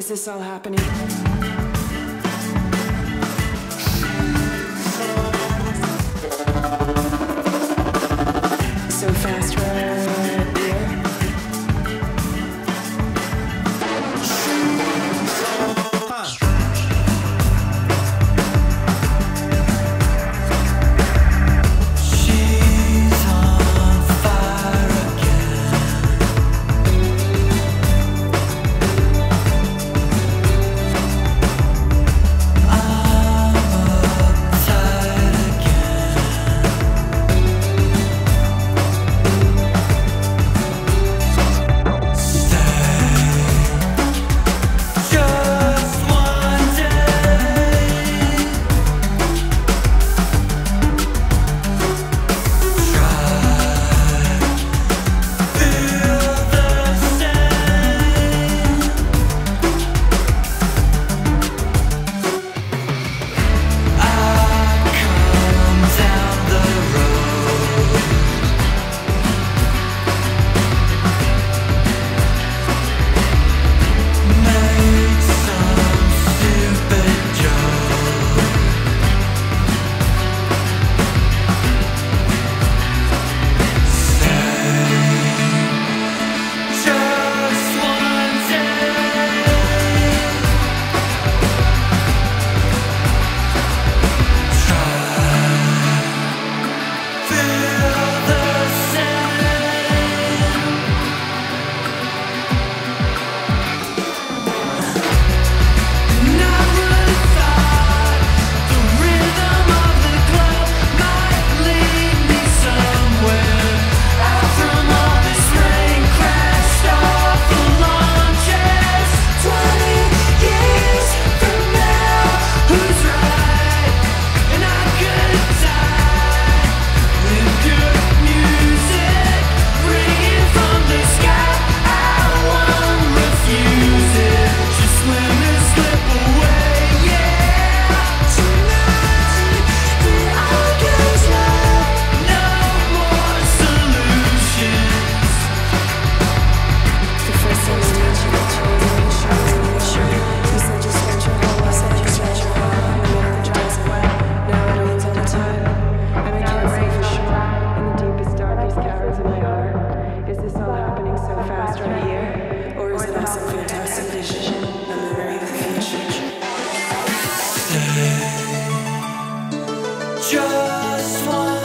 Is this all happening? So fast, right? just one.